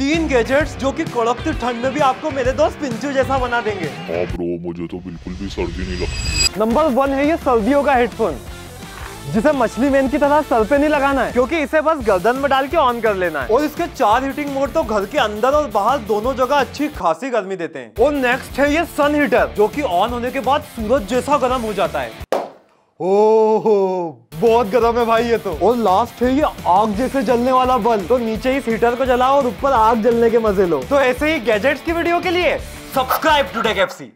तीन गैजेट्स जो कि कड़कती ठंड में भी आपको मेरे दोस्त पिंचू जैसा बना देंगे। हाँ ब्रो मुझे तो बिल्कुल भी सर्दी नहीं लगती। नंबर वन है ये सर्दियों का हेडफोन जिसे मछली मैन की तरह सर पे नहीं लगाना है क्योंकि इसे बस गर्दन में डाल के ऑन कर लेना है। और इसके चार हीटिंग मोड तो घर के अंदर और बाहर दोनों जगह अच्छी खासी गर्मी देते हैं। और नेक्स्ट है ये सन हीटर जो कि ऑन होने के बाद सूरज जैसा गर्म हो जाता है। ओहो बहुत गर्म है भाई ये तो। और लास्ट है ये आग जैसे जलने वाला बल्ब तो नीचे इस हीटर को जलाओ और ऊपर आग जलने के मज़े लो। तो ऐसे ही गैजेट्स की वीडियो के लिए सब्सक्राइब टू टेक एफसी